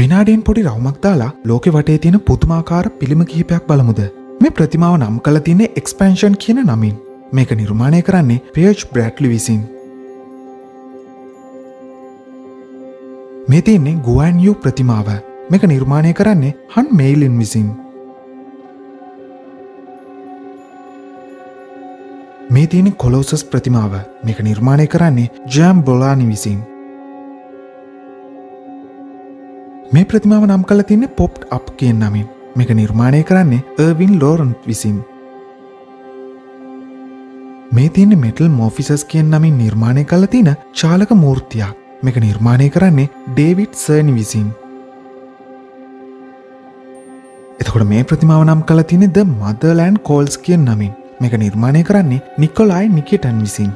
විනාඩීන් පොඩි රවමක් දාලා ලෝකෙ වටේ තියෙන පුතුමාකාර පිළිම කිහිපයක් බලමුද? මේ ප්‍රතිමාව නම් කළ තින්නේ එක්ස්පැන්ෂන් කියන නමින්. මේක නිර්මාණය කරන්නේ පේජ් බ්‍රැට්ලි විසින්. මේ තියන්නේ ගුවන්යු ප්‍රතිමාව. මේක නිර්මාණය කරන්නේ හන් මෙයිලින් විසින්. මේ තියෙන කොලෝසස් ප්‍රතිමාව. මේක නිර්මාණය කරන්නේ ජෑම් බොලානි විසින්. මේ ප්‍රතිමාව නම් කල තින්න පොප්ට් අප් කියෙන් නමින්. මේක නිර්මාණය කරන්නේ ඒවින් ලෝරන්් විසින්. මේ තියන්න මෙටල් මෝෆිසස් කියෙන් නමින් නිර්මාණය කල තින චාලක මූර්තියක්. මේක නිර්මාණය කරන්නේ ඩේවිඩ් සර්නි විසින්. එතකොට මේ ප්‍රතිමාව නම් කල තිනෙ ද මදලෑන් කෝල්ස් කියෙන් නමින්. මේක නිර්මාණය කරන්නේ නිකොලායි නිකටන් විසින්.